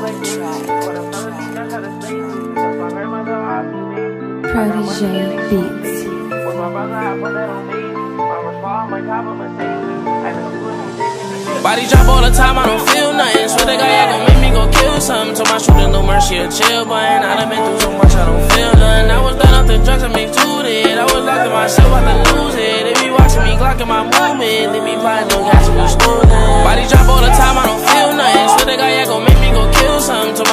Protege Beats. Body drop all the time, I don't feel nothing. Swear to God, y'all gon' make me go kill something. Told my shooter no mercy a chill button. I done been through so much, I don't feel nothing. I was done off the drugs, I made two did. I was locked in myself, about to lose it. They be watching me, glocking my movement. Leave me blind, no catch me, stolen. Body drop all the time, I don't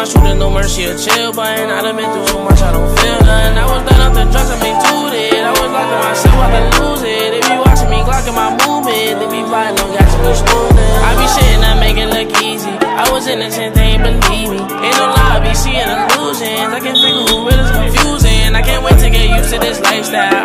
shooting no mercy or chill button. I done been through so much, I don't feel nothing. I was done up the drugs, I been tooted. I was locking myself, I can lose it. They be watching me, clocking my movement. They be violent, got you student. I be shitting, I make it look easy. I was innocent, they ain't believe me. Ain't no lie, I be seeing illusions. I can't figure who it is confusing. I can't wait to get used to this lifestyle.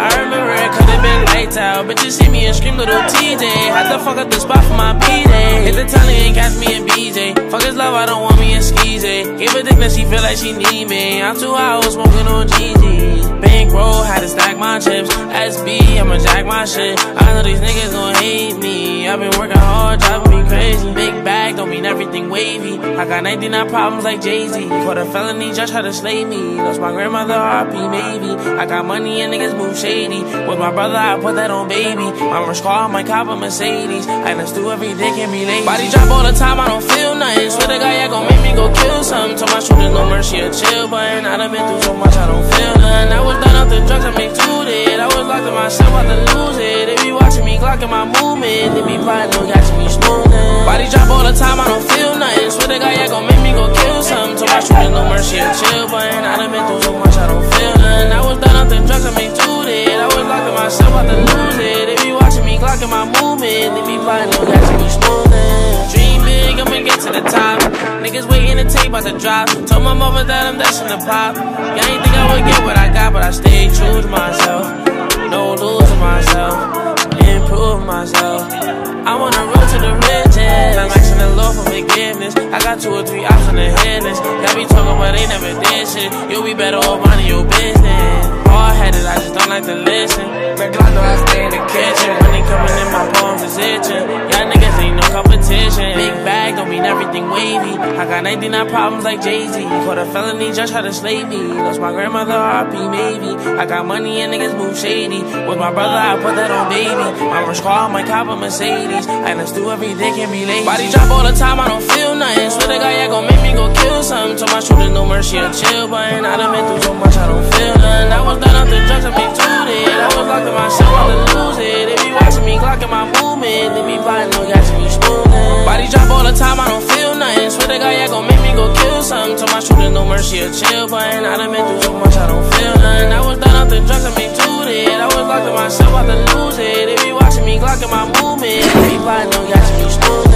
Bitches see me and scream little TJ. Had to fuck up the spot for my B-Day. Hit the and catch me in BJ. Fuck his love, I don't want me in skeezy. Give a dick that she feel like she need me. I'm I was smoking on GG. Bankroll, had to stack my chips. SB, I'ma jack my shit. I know these niggas gon' hate me. I've been working hard, driving me crazy. Big bag don't mean everything wavy. I got 99 problems like Jay-Z. Caught a felony, just tried to slay me. Lost my grandmother, RP maybe. I got money and niggas move shady. With my brother, I put that on baby. My rush car, my cop a Mercedes. I done stew every day, can be lazy. Body drop all the time, I don't feel nothing. Swear to God, yeah, gon' make me go kill something. Told my shooter no mercy, a chill button. I done been through so much, I don't feel nothing. I was done off the drugs, I make two it. I was locked in myself, about to lose it. They be watching me, clocking my movement. They be plotting, no got me smoothing. Body drop all the time, I don't feel nothing. Swear to God, yeah, gon' make me go kill something. Told my shooter no mercy, a chill me, clocking my movement. They be plotting, no got me smoothing. Dream big, I'ma get to the top. Niggas waiting to tape about to drop. Told my mother that I'm destined to pop. Yeah, I ain't think I would get what I got, but I stay true to myself. No losing myself, improve myself. I wanna roll to the riches. I'm asking the Lord for forgiveness. I got two or three options to this. They be talking, but they never did shit. You'll be better off minding your business. Hard headed, I just don't like to listen. Glock, know I stay in the kitchen. Money coming in my palms is itching. Y'all niggas ain't no competition. Big bag don't mean everything wavy. I got 99 problems like Jay Z. Caught a felony, just tried to slay me. Lost my grandmother, RP maybe. I got money and niggas move shady. With my brother, I put that on baby. My rush car, my cop a Mercedes. I done stew every day, can be lazy. Body drop all the time, I don't feel nothing. Swear to God, yeah, gon' make me go kill something. Told my shooter no mercy, a chill button. I done been through mercy, a chill button. I done been through so much, I don't feel none. I was done off the drugs, I make two it. I was locked in myself, I to lose it. They be watching me, clocking my movement. They be plotting, no got